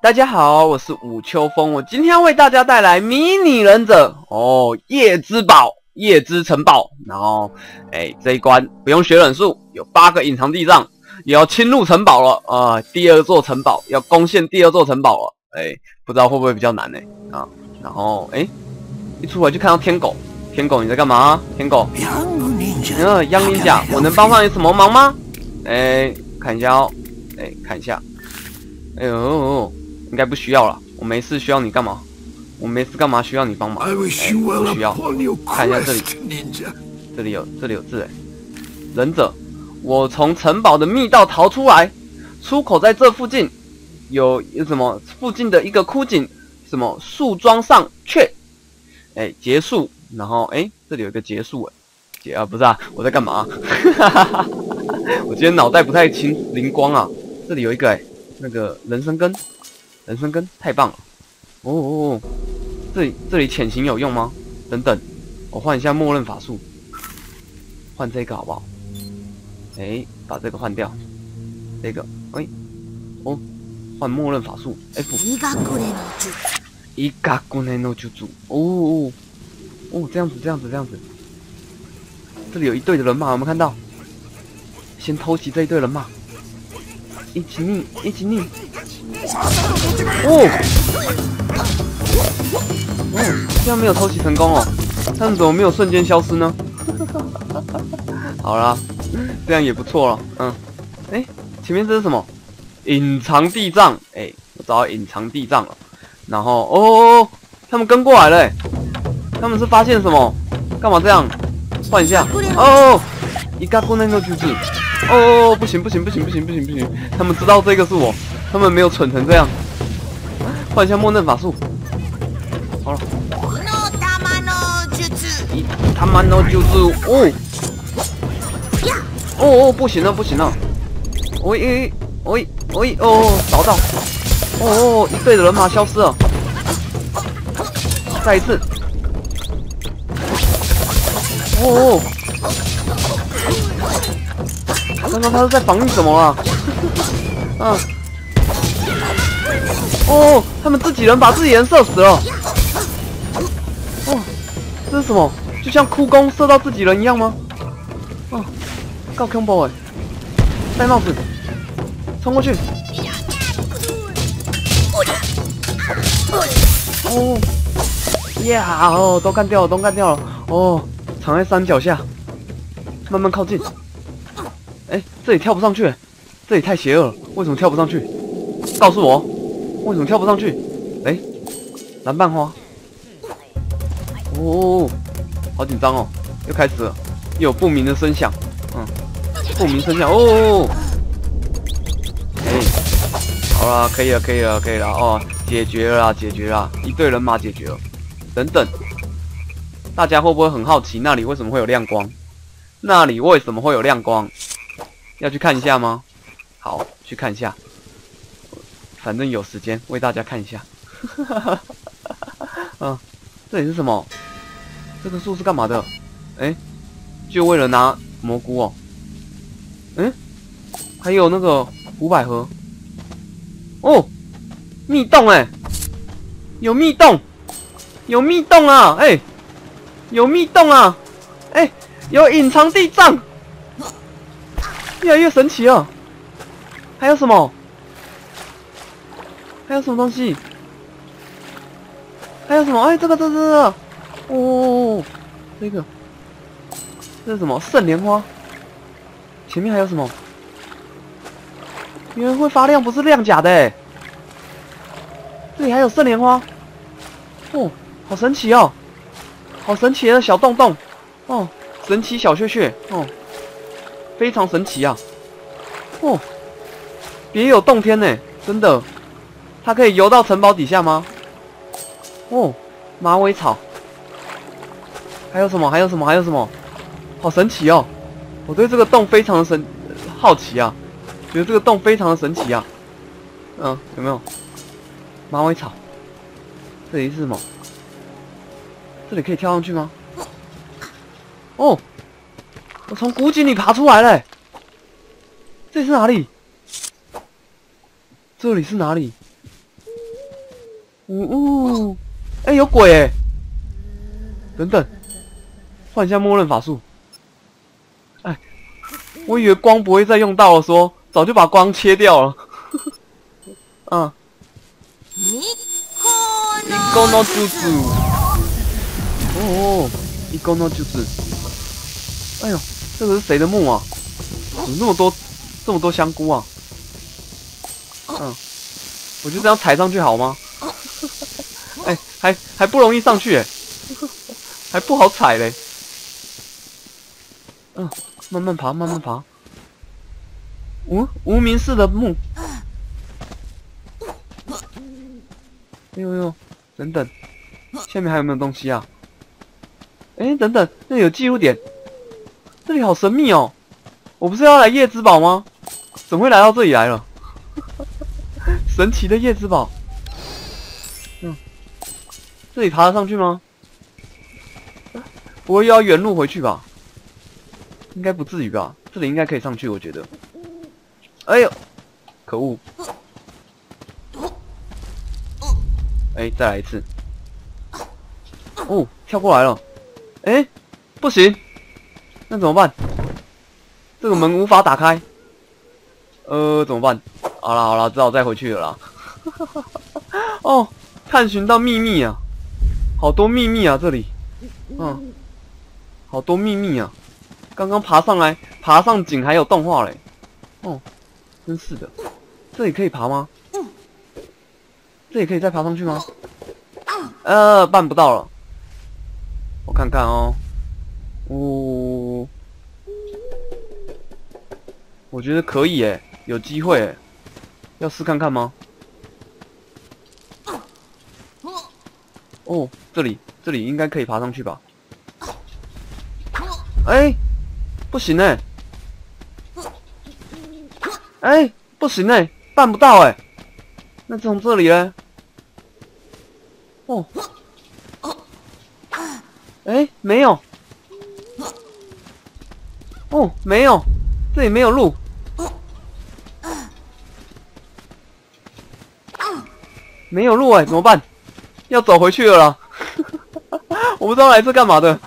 大家好，我是武秋风，我今天为大家带来迷你忍者哦，夜之宝，夜之城堡。然后，哎，这一关不用学忍术，有八个隐藏地藏，也要侵入城堡了啊！第二座城堡要攻陷第二座城堡了，哎，不知道会不会比较难呢？啊，然后，哎，一出来就看到天狗，天狗你在干嘛？天狗，嗯，央林甲，我能帮上你什么忙吗？哎，看一下哦，哎，看一下，哎呦。应该不需要了，我没事需要你干嘛？我没事干嘛需要你帮忙？哎，不需要。看一下这里，这里有这里有字哎，忍者，我从城堡的密道逃出来，出口在这附近，有有什么？附近的一个枯井，什么树桩上却，哎，结束。然后哎，这里有一个结束哎，结啊不是啊，我在干嘛？我今天脑袋不太清灵光啊，这里有一个哎，那个人参根。人参根太棒了，哦哦哦，这里这里潜行有用吗？等等，我换一下默认法术，换这个好不好？哎，把这个换掉，这个，哎，哦，换默认法术，F。一嘎古内诺诺 jutsu，哦哦哦，这样子这样子这样子，这里有一队的人马，有没有看到？先偷袭这一队人马，一起逆，一起逆。哦，哦，居然没有偷袭成功哦！他们怎么没有瞬间消失呢？好啦，这样也不错了。嗯，哎，前面这是什么？隐藏地藏。哎，我找到隐藏地藏了。然后，哦，他们跟过来了。他们是发现什么？干嘛这样？换一下。哦，一个过那个橘子。哦，不行不行不行不行不行不行！他们知道这个是我。他们没有蠢成这样，换一下默认法术。好了。他妈的就是哦，哦哦不行了不行了，喂喂喂哦找到，哦哦一队的人马消失了，再一次，哦哦，刚刚他是在防御什么啊？啊。哦，他们自己人把自己人射死了。哦，这是什么？就像哭弓射到自己人一样吗？哦，搞 combo 哎！戴帽子，冲过去。哦，呀哦，都干掉了，都干掉了。哦，藏在山脚下，慢慢靠近。哎，这里跳不上去，这里太邪恶了。为什么跳不上去？告诉我。为什么跳不上去？哎，蓝瓣花。哦，好紧张哦，又开始了，又有不明的声响。嗯，不明声响。哦，哎，好了，可以了，可以了，可以了。哦，解决了，解决了，一队人马解决了。等等，大家会不会很好奇那里为什么会有亮光？那里为什么会有亮光？要去看一下吗？好，去看一下。反正有时间为大家看一下，嗯，这里是什么？这棵树是干嘛的？哎，就为了拿蘑菇哦。嗯，还有那个五百盒。哦，密洞哎，有密洞，有密洞啊！哎，有密洞啊！哎，有隐藏地藏，越来越神奇了。还有什么？还有什么东西？还有什么？哎，这个，这这，哦，这个，这是什么？圣莲花。前面还有什么？原来会发亮，不是亮甲的哎。这里还有圣莲花。哦，好神奇哦，好神奇的小洞洞。哦，神奇小穴穴。哦，非常神奇啊。哦，别有洞天呢，真的。它可以游到城堡底下吗？哦，马尾草，还有什么？还有什么？还有什么？好神奇哦！我对这个洞非常的神好奇啊，觉得这个洞非常的神奇啊。嗯，有没有？马尾草，这里是什么？这里可以跳上去吗？哦，我从古井里爬出来了。这是哪里？这里是哪里？呜呜，哎，有鬼哎！等等，换一下默认法术。哎，我以为光不会再用到了，说早就把光切掉了。嗯。一个诺珠子。哦，一个诺珠子。哎呦，这个是谁的墓啊？怎么那么多，这么多香菇啊？嗯，我就这样踩上去好吗？哎，还还不容易上去哎，还不好踩嘞。嗯，慢慢爬，慢慢爬。无无名氏的墓。哎呦呦，等等，下面还有没有东西啊？哎，等等，那有记录点。这里好神秘哦，我不是要来叶之宝吗？怎么会来到这里来了？神奇的叶之宝。嗯，这里爬得上去吗？不会又要原路回去吧？应该不至于吧？这里应该可以上去，我觉得。哎呦，可恶！哎，再来一次。哦，跳过来了。哎，不行，那怎么办？这个门无法打开。呃，怎么办？好了好了，只好再回去了啦。哦，探寻到秘密啊，好多秘密啊，这里，嗯，好多秘密啊。刚刚爬上来，爬上井还有动画嘞。哦，真是的，这里可以爬吗？这里可以再爬上去吗？呃，办不到了。我看看哦，呜，我觉得可以诶，有机会。要试看看吗？哦，这里，这里应该可以爬上去吧？哎，不行诶！哎，不行诶，办不到诶！那从这里呢？哦，哎，没有。哦，没有，这里没有路。没有路哎，怎么办？要走回去了啦！我不知道来这干嘛的，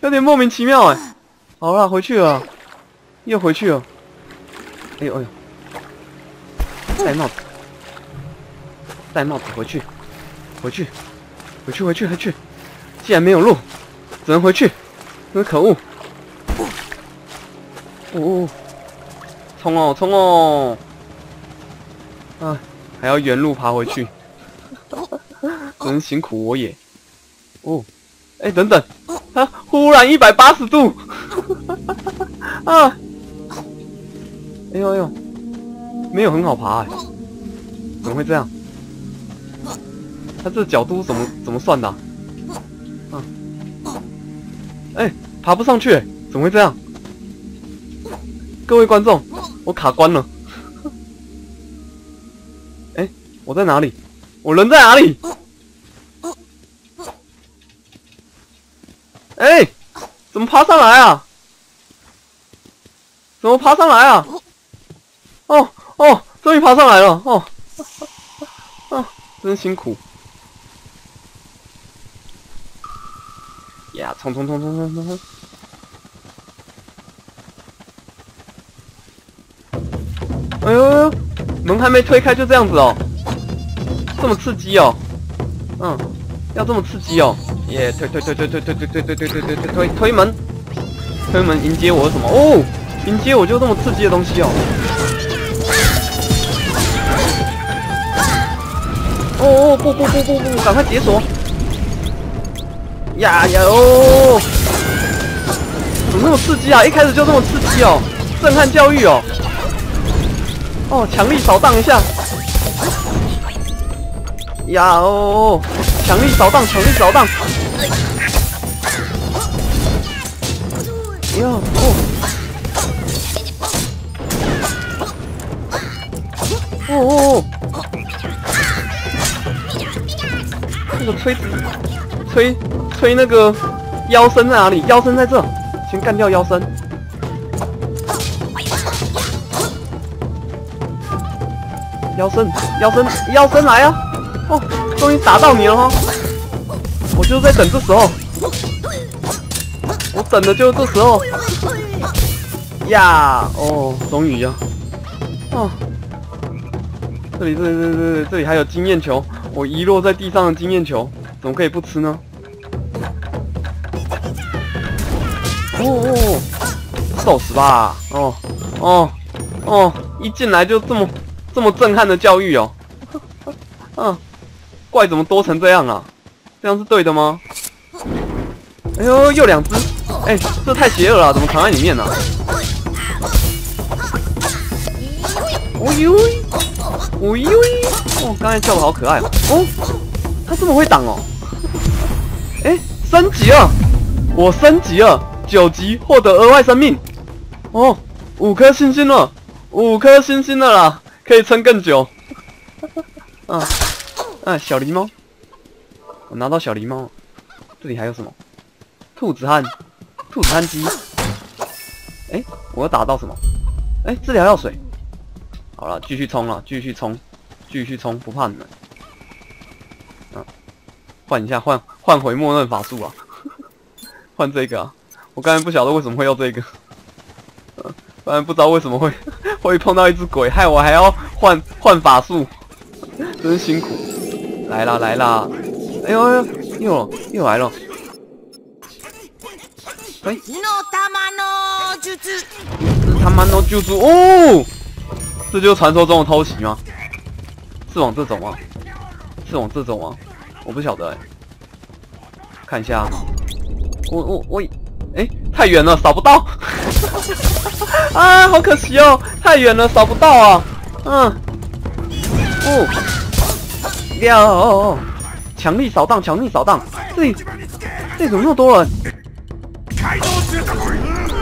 有点莫名其妙哎。好了，回去了，又回去了。哎呦哎呦，戴帽子，戴帽子回去，回去，回去回去回去。既然没有路，只能回去。真可恶！哦，冲哦冲哦！啊。还要原路爬回去，真辛苦我也。哦，哎，等等，啊忽然一百八十度，啊！哎呦哎呦，没有很好爬哎，怎么会这样？他这角度怎么怎么算的？啊！哎，爬不上去，怎么会这样？各位观众，我卡关了。我在哪里？我人在哪里？哎，怎么爬上来啊？怎么爬上来啊？哦哦，终于爬上来了！哦，啊，真辛苦！呀，冲冲冲冲冲冲冲！哎呦，门还没推开就这样子哦。这么刺激哦，嗯，要这么刺激哦，耶！推推推推推推推推推推推推推推推门，推门迎接我什么？哦，迎接我就这么刺激的东西哦。哦哦不不不不不，赶快解锁！呀呀哦！怎么那么刺激啊？一开始就这么刺激哦，震撼教育哦！哦，强力扫荡一下。呀哦！强力扫荡，强力扫荡！呀哦！哦哦！那个吹吹吹那个妖身在哪里？妖身在这，先干掉妖身。妖僧，妖僧，妖僧来啊！哦，终于打到你了哈！我就是在等这时候，我等的就是这时候。呀，哦，终于呀，哦，这里，这里，这里，这里，这里还有经验球，我遗落在地上的经验球，怎么可以不吃呢？哦哦，受死吧！哦哦哦，一进来就这么这么震撼的教育哦，嗯，怪怎么多成这样啊？这样是对的吗？哎呦，又两只！哎，这太邪恶了，怎么藏在里面呢？哦呦，哦呦，哦，刚才叫的好可爱哦！他这么会挡哦！哎，升级了，我升级了，九级获得额外生命。哦，五颗星星了，五颗星星了啦，可以撑更久。啊啊，小狸猫，我拿到小狸猫。这里还有什么？兔子汉，兔子汉鸡。哎，我要打到什么？哎，治疗药水。好了，继续冲了，继续冲，继续冲，不怕你们。嗯，换一下，换换回默认法术啊，换这个啊！我刚才不晓得为什么会要这个，嗯，刚才不知道为什么会 会碰到一只鬼，害我还要换换法术，真辛苦。来啦来啦，哎呦哎呦，又又来了。哎，这是他妈的救助哦！这就是传说中的偷袭吗？是往这种吗？是往这种吗？我不晓得哎。看一下，我我我，哎，太远了，扫不到。啊，好可惜哦，太远了，扫不到啊。嗯。哦。要，强力扫荡，强力扫荡。这里，这里怎么那么多人？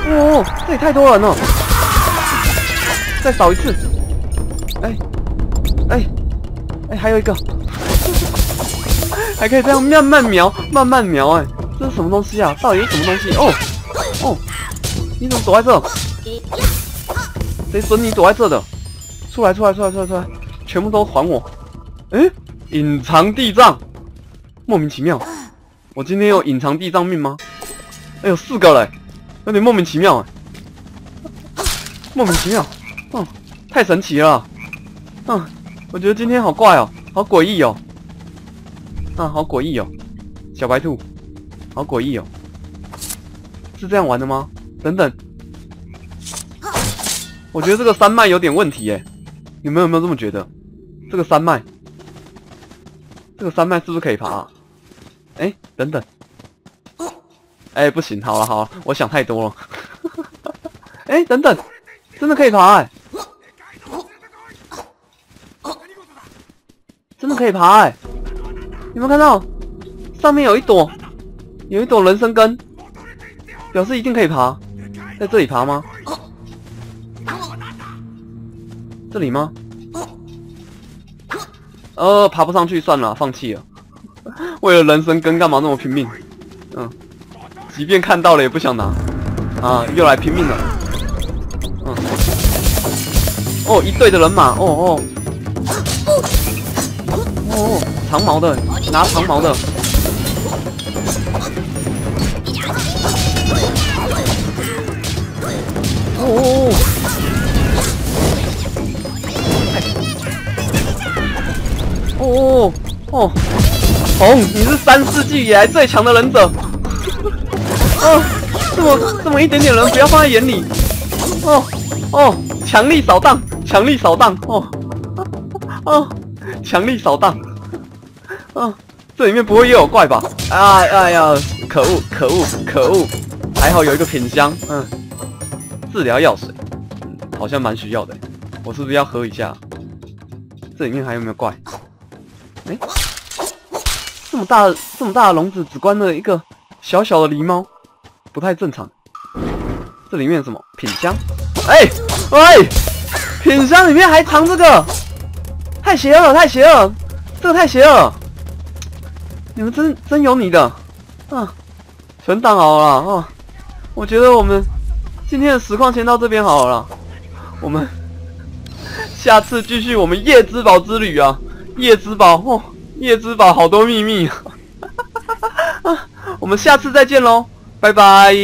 哦，这里太多人了。再扫一次。哎，哎，哎，还有一个，还可以这样慢慢瞄，慢慢瞄，哎，这是什么东西啊？到底是什么东西？哦，你怎么躲在这？谁准你躲在这的？出来，出来，出来，出来，出来，全部都还我！哎，隐藏地藏，莫名其妙，我今天有隐藏地藏命吗？哎呦，四个嘞，有点莫名其妙，哎，莫名其妙，嗯，太神奇了。嗯，我觉得今天好怪哦，好诡异哦。啊，好诡异哦，小白兔，好诡异哦。是这样玩的吗？等等，我觉得这个山脉有点问题耶。你们有没有这么觉得？这个山脉，这个山脉是不是可以爬？哎，等等，哎，不行，好了好了，我想太多了。哎，等等，真的可以爬哎。真的可以爬哎！有没有看到上面有一朵，有一朵人参根，表示一定可以爬。在这里爬吗？这里吗？呃，爬不上去，算了，放弃了。为了人参根，干嘛那么拼命？嗯，即便看到了也不想拿。啊，又来拼命了。嗯。哦，一队的人马，哦哦哦。哦，长矛的，拿长矛的。哦。哦哦，红，你是三世纪以来最强的忍者。哦，这么这么一点点人，不要放在眼里。哦哦，强力扫荡，强力扫荡。哦哦，强力扫荡。啊，这里面不会又有怪吧？啊，哎呀，可恶，可恶，可恶！还好有一个品香，嗯，治疗药水，好像蛮需要的。我是不是要喝一下？这里面还有没有怪？哎，这么大这么大的笼子，只关了一个小小的狸猫，不太正常。这里面什么品香？哎，喂，品香里面还藏这个，太邪恶了，太邪恶，这个太邪恶。你们真真有你的，啊，全挡好了啊！我觉得我们今天的实况先到这边好了，我们 下次继续我们夜之宝之旅啊！夜之宝哦，夜之宝好多秘密啊！我们下次再见喽，拜拜。